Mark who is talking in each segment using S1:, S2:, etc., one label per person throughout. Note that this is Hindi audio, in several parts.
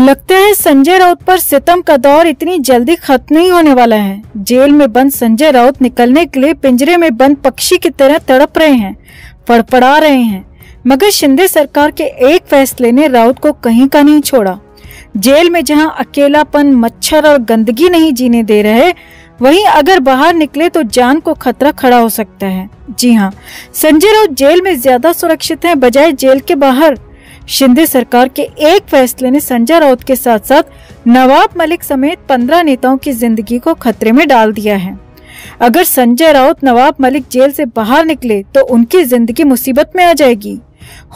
S1: लगता है संजय राउत पर सितम का दौर इतनी जल्दी खत्म नहीं होने वाला है। जेल में बंद संजय राउत निकलने के लिए पिंजरे में बंद पक्षी की तरह तड़प रहे हैं पड़पड़ा रहे हैं। मगर शिंदे सरकार के एक फैसले ने राउत को कहीं का नहीं छोड़ा। जेल में जहाँ अकेलापन, मच्छर और गंदगी नहीं जीने दे रहे, वहीं अगर बाहर निकले तो जान को खतरा खड़ा हो सकता है। जी हाँ संजय राउत जेल में ज़्यादा सुरक्षित हैं बजाय जेल के बाहर। शिंदे सरकार के एक फैसले ने संजय राउत के साथ साथ नवाब मलिक समेत पंद्रह नेताओं की ज़िंदगी को खतरे में डाल दिया है। अगर संजय राउत नवाब मलिक जेल से बाहर निकले तो उनकी ज़िंदगी मुसीबत में आ जाएगी।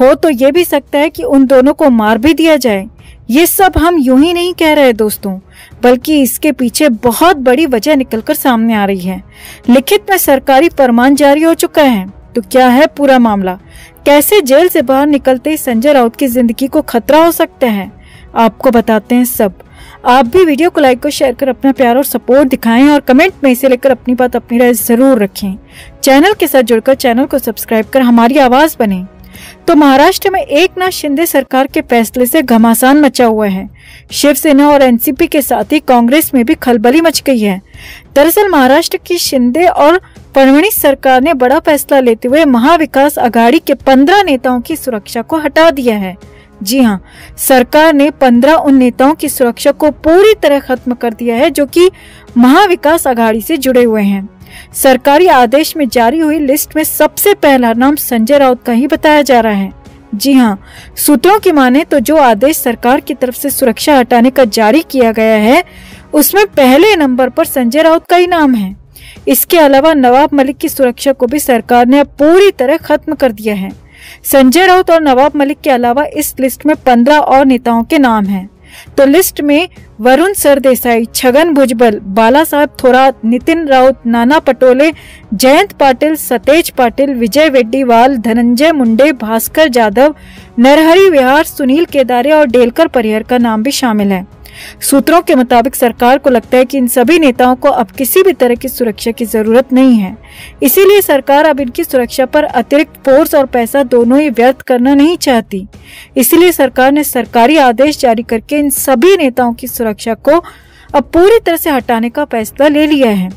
S1: हो तो ये भी सकता है कि उन दोनों को मार भी दिया जाए। ये सब हम यूँ ही नहीं कह रहे दोस्तों, बल्कि इसके पीछे बहुत बड़ी वजह निकलकर सामने आ रही है। लिखित में सरकारी फरमान जारी हो चुका है। तो क्या है पूरा मामला? कैसे जेल से बाहर निकलते ही संजय राउत की ज़िंदगी को खतरा हो सकता है? आपको बताते हैं सब। आप भी वीडियो को लाइक और शेयर कर अपना प्यार और सपोर्ट दिखाएँ और कमेंट में इसे लेकर अपनी बात अपनी राय ज़रूर रखें। चैनल के साथ जुड़कर चैनल को सब्सक्राइब कर हमारी आवाज़ बने। तो महाराष्ट्र में एक नाथ शिंदे सरकार के फैसले से घमासान मचा हुआ है। शिवसेना और एनसीपी के साथ ही कांग्रेस में भी खलबली मच गई है। दरअसल महाराष्ट्र की शिंदे और फडणवीस सरकार ने बड़ा फैसला लेते हुए महाविकास आघाड़ी के पंद्रह नेताओं की सुरक्षा को हटा दिया है। जी हाँ सरकार ने पंद्रह उन नेताओं की सुरक्षा को पूरी तरह खत्म कर दिया है जो कि महाविकास आघाड़ी से जुड़े हुए हैं। सरकारी आदेश में जारी हुई लिस्ट में सबसे पहला नाम संजय राउत का ही बताया जा रहा है। जी हाँ सूत्रों की माने तो जो आदेश सरकार की तरफ़ से सुरक्षा हटाने का जारी किया गया है, उसमें पहले नंबर पर संजय राउत का ही नाम है। इसके अलावा नवाब मलिक की सुरक्षा को भी सरकार ने अब पूरी तरह खत्म कर दिया है। संजय राउत और नवाब मलिक के अलावा इस लिस्ट में पंद्रह और नेताओं के नाम हैं। तो लिस्ट में वरुण सरदेसाई छगन भुजबल बाला साहब थोरात नितिन राउत, नाना पटोले, जयंत पाटिल, सतेज पाटिल, विजय वेड्डीवाल, धनंजय मुंडे, भास्कर जाधव, नरहरी विहार, सुनील केदारे और डेलकर परिहर का नाम भी शामिल है। सूत्रों के मुताबिक सरकार को लगता है कि इन सभी नेताओं को अब किसी भी तरह की सुरक्षा की ज़रूरत नहीं है। इसीलिए सरकार अब इनकी सुरक्षा पर अतिरिक्त फोर्स और पैसा दोनों ही व्यर्थ करना नहीं चाहती। इसीलिए सरकार ने सरकारी आदेश जारी करके इन सभी नेताओं की सुरक्षा को अब पूरी तरह से हटाने का फैसला ले लिया है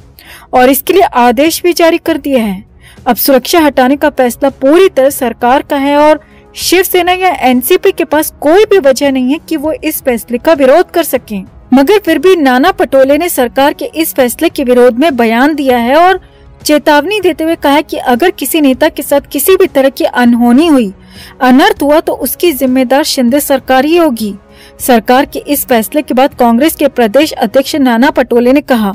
S1: और इसके लिए आदेश भी जारी कर दिया है। अब सुरक्षा हटाने का फैसला पूरी तरह सरकार का है और शिवसेना या एनसीपी के पास कोई भी वजह नहीं है कि वो इस फैसले का विरोध कर सकें। मगर फिर भी नाना पटोले ने सरकार के इस फैसले के विरोध में बयान दिया है और चेतावनी देते हुए कहा कि अगर किसी नेता के साथ किसी भी तरह की अनहोनी हुई, अनर्थ हुआ तो उसकी जिम्मेदार शिंदे सरकार ही होगी सरकार के इस फैसले के बाद कांग्रेस के प्रदेश अध्यक्ष नाना पटोले ने कहा,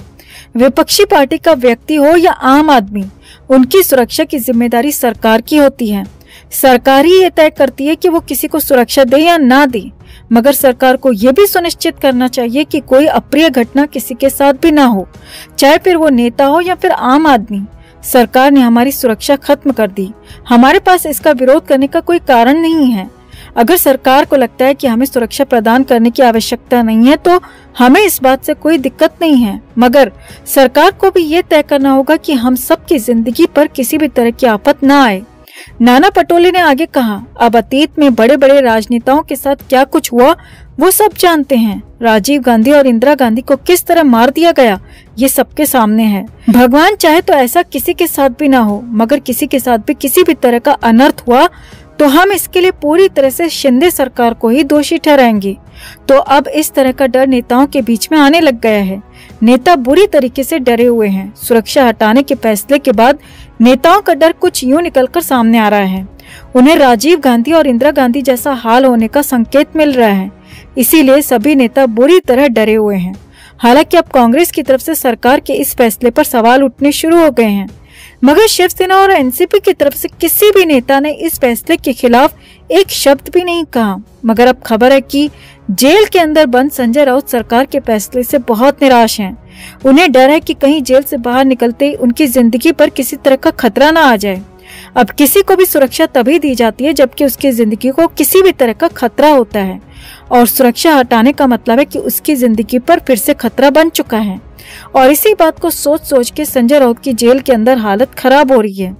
S1: विपक्षी पार्टी का व्यक्ति हो या आम आदमी, उनकी सुरक्षा की ज़िम्मेदारी सरकार की होती है सरकार ही ये तय करती है कि वो किसी को सुरक्षा दे या ना दे। मगर सरकार को ये भी सुनिश्चित करना चाहिए कि कोई अप्रिय घटना किसी के साथ भी ना हो, चाहे फिर वो नेता हो या फिर आम आदमी। सरकार ने हमारी सुरक्षा खत्म कर दी। हमारे पास इसका विरोध करने का कोई कारण नहीं है। अगर सरकार को लगता है कि हमें सुरक्षा प्रदान करने की आवश्यकता नहीं है तो हमें इस बात से कोई दिक्कत नहीं है। मगर सरकार को भी ये तय करना होगा कि हम सबकी ज़िंदगी पर किसी भी तरह की आफत न आए। नाना पटोले ने आगे कहा, अब अतीत में बड़े बड़े राजनेताओं के साथ क्या कुछ हुआ, वो सब जानते हैं। राजीव गांधी और इंदिरा गांधी को किस तरह मार दिया गया, ये सबके सामने है। भगवान चाहे तो ऐसा किसी के साथ भी ना हो, मगर किसी के साथ भी किसी भी तरह का अनर्थ हुआ तो हम इसके लिए पूरी तरह से शिंदे सरकार को ही दोषी ठहराएँगे। तो अब इस तरह का डर नेताओं के बीच में आने लग गया है। नेता बुरी तरीके से डरे हुए हैं। सुरक्षा हटाने के फैसले के बाद नेताओं का डर कुछ यूँ निकलकर सामने आ रहा है। उन्हें राजीव गांधी और इंदिरा गांधी जैसा हाल होने का संकेत मिल रहा है। इसीलिए सभी नेता बुरी तरह डरे हुए हैं। हालाँकि अब कांग्रेस की तरफ़ से सरकार के इस फैसले पर सवाल उठने शुरू हो गए हैं। मगर शिवसेना और एनसीपी की तरफ़ से किसी भी नेता ने इस फैसले के खिलाफ एक शब्द भी नहीं कहा मगर अब खबर है कि जेल के अंदर बंद संजय राउत सरकार के फैसले से बहुत निराश हैं। उन्हें डर है कि कहीं जेल से बाहर निकलते ही उनकी ज़िंदगी पर किसी तरह का खतरा न आ जाए अब किसी को भी सुरक्षा तभी दी जाती है जबकि उसकी ज़िंदगी को किसी भी तरह का खतरा होता है। और सुरक्षा हटाने का मतलब है कि उसकी ज़िंदगी पर फिर से खतरा बन चुका है। और इसी बात को सोच सोच के संजय राउत की जेल के अंदर हालत खराब हो रही है।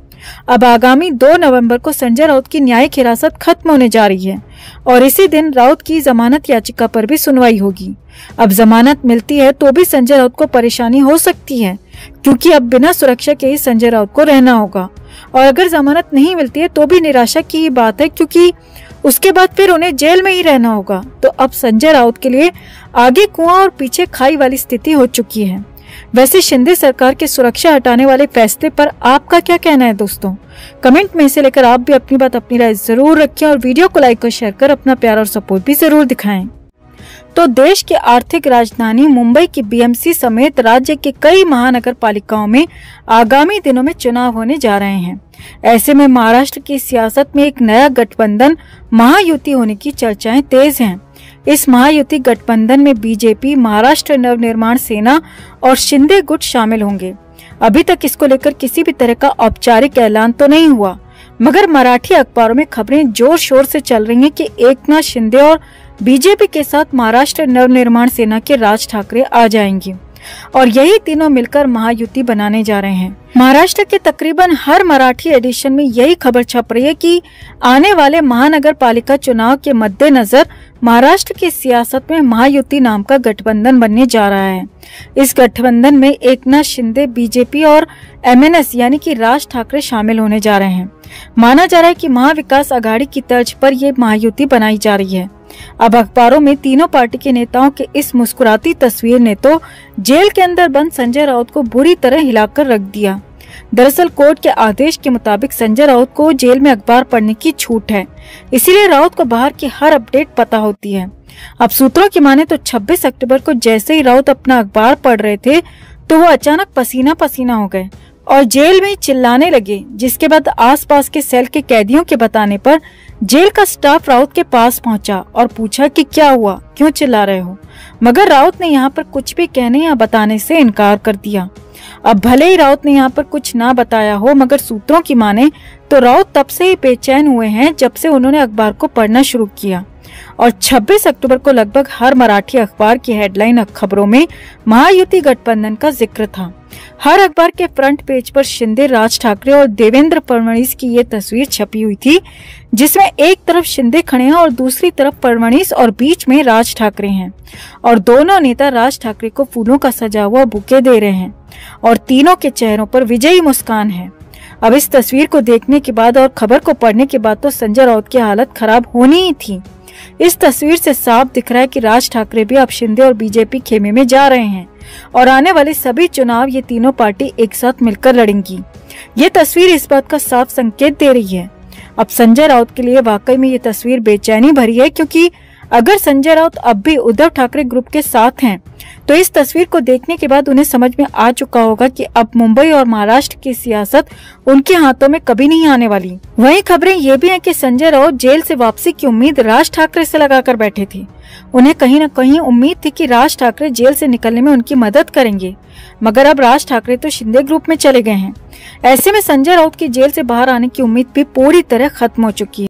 S1: अब आगामी दो नवंबर को संजय राउत की न्यायिक हिरासत खत्म होने जा रही है और इसी दिन राउत की जमानत याचिका पर भी सुनवाई होगी। अब जमानत मिलती है तो भी संजय राउत को परेशानी हो सकती है, क्योंकि अब बिना सुरक्षा के ही संजय राउत को रहना होगा। और अगर जमानत नहीं मिलती है तो भी निराशा की ही बात है, क्योंकि उसके बाद फिर उन्हें जेल में ही रहना होगा। तो अब संजय राउत के लिए आगे कुआँ और पीछे खाई वाली स्थिति हो चुकी है। वैसे शिंदे सरकार के सुरक्षा हटाने वाले फैसले पर आपका क्या कहना है दोस्तों? कमेंट में से लेकर आप भी अपनी बात अपनी राय ज़रूर रखें और वीडियो को लाइक और शेयर कर अपना प्यार और सपोर्ट भी ज़रूर दिखाएँ। तो देश की आर्थिक राजधानी मुंबई की बीएमसी समेत राज्य के कई महानगर पालिकाओं में आगामी दिनों में चुनाव होने जा रहे हैं। ऐसे में महाराष्ट्र की सियासत में एक नया गठबंधन महायुति होने की चर्चाएँ तेज हैं। इस महायुति गठबंधन में बीजेपी महाराष्ट्र नवनिर्माण सेना और शिंदे गुट शामिल होंगे। अभी तक इसको लेकर किसी भी तरह का औपचारिक ऐलान तो नहीं हुआ, मगर मराठी अखबारों में खबरें ज़ोर शोर से चल रही हैं कि एकनाथ शिंदे और बीजेपी के साथ महाराष्ट्र नवनिर्माण सेना के राज ठाकरे आ जाएँगे। और यही तीनों मिलकर महायुति बनाने जा रहे हैं। महाराष्ट्र के तकरीबन हर मराठी एडिशन में यही खबर छप रही है कि आने वाले महानगर पालिका चुनाव के मद्देनजर महाराष्ट्र की सियासत में महायुति नाम का गठबंधन बनने जा रहा है। इस गठबंधन में एकनाथ शिंदे, बीजेपी और एमएनएस यानी कि राज ठाकरे शामिल होने जा रहे हैं। माना जा रहा है कि महाविकास आघाड़ी की तर्ज पर ये महायुति बनाई जा रही है। अब अखबारों में तीनों पार्टी के नेताओं के इस मुस्कुराती तस्वीर ने तो जेल के अंदर बंद संजय राउत को बुरी तरह हिलाकर रख दिया। दरअसल कोर्ट के आदेश के मुताबिक संजय राउत को जेल में अखबार पढ़ने की छूट है। इसीलिए राउत को बाहर की हर अपडेट पता होती है। अब सूत्रों की माने तो 26 अक्टूबर को जैसे ही राउत अपना अखबार पढ़ रहे थे तो वो अचानक पसीना पसीना हो गए और जेल में चिल्लाने लगे, जिसके बाद आसपास के सेल के कैदियों के बताने पर जेल का स्टाफ राउत के पास पहुँचा और पूछा कि क्या हुआ, क्यों चिल्ला रहे हो? मगर राउत ने यहाँ पर कुछ भी कहने या बताने से इनकार कर दिया। अब भले ही राउत ने यहाँ पर कुछ ना बताया हो, मगर सूत्रों की माने तो राउत तब से ही बेचैन हुए हैं जब से उन्होंने अखबार को पढ़ना शुरू किया। और 26 अक्टूबर को लगभग हर मराठी अखबार की हेडलाइन खबरों में महायुति गठबंधन का ज़िक्र था। हर अखबार के फ्रंट पेज पर शिंदे, राज ठाकरे और देवेंद्र फडणवीस की ये तस्वीर छपी हुई थी, जिसमें एक तरफ़ शिंदे खड़े हैं और दूसरी तरफ़ फडणवीस और बीच में राज ठाकरे हैं। और दोनों नेता राज ठाकरे को फूलों का सजा हुआ बुके दे रहे हैं। और तीनों के चेहरों पर विजयी मुस्कान है। अब इस तस्वीर को देखने के बाद और खबर को पढ़ने के बाद तो संजय राउत की हालत खराब होनी ही थी। इस तस्वीर से साफ़ दिख रहा है कि राज ठाकरे भी अब शिंदे और बीजेपी खेमे में जा रहे हैं और आने वाले सभी चुनाव ये तीनों पार्टी एक साथ मिलकर लड़ेंगी। ये तस्वीर इस बात का साफ़ संकेत दे रही है। अब संजय राउत के लिए वाकई में ये तस्वीर बेचैनी भरी है क्योंकि अगर संजय राउत अब भी उद्धव ठाकरे ग्रुप के साथ हैं तो इस तस्वीर को देखने के बाद उन्हें समझ में आ चुका होगा कि अब मुंबई और महाराष्ट्र की सियासत उनके हाथों में कभी नहीं आने वाली। वहीं खबरें ये भी हैं कि संजय राउत जेल से वापसी की उम्मीद राज ठाकरे से लगाकर बैठे थे। उन्हें कहीं न कहीं उम्मीद थी कि राज ठाकरे जेल से निकलने में उनकी मदद करेंगे। मगर अब राज ठाकरे तो शिंदे ग्रुप में चले गए हैं। ऐसे में संजय राउत की जेल से बाहर आने की उम्मीद भी पूरी तरह खत्म हो चुकी है।